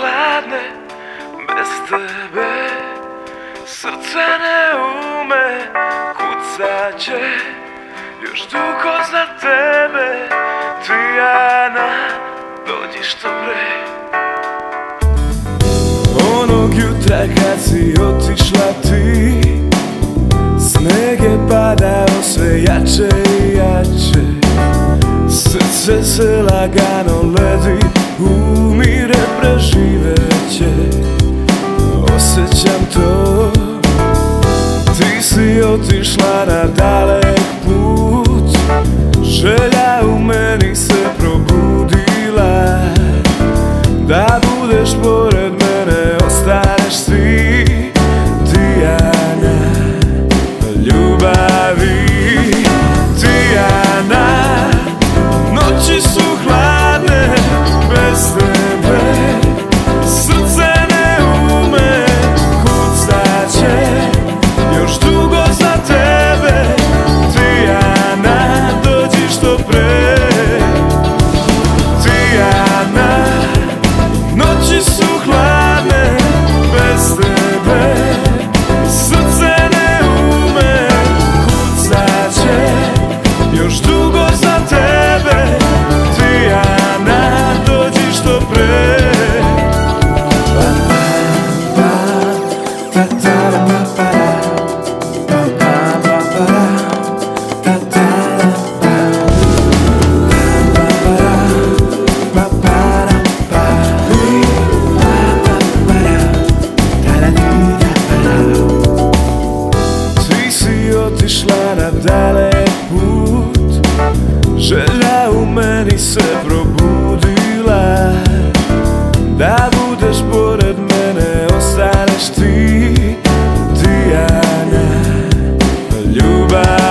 hladne bez tebe Srce ne ume kucaće Još dugo za tebe. Tijana Dođi što pre. Onog jutra kad si otišla ti Sneg je padao sve jače i jače. Srce se lagano ledi Umire otišla na dalek put. Želja otišla na dalek put Želja u meni se probudila Da back.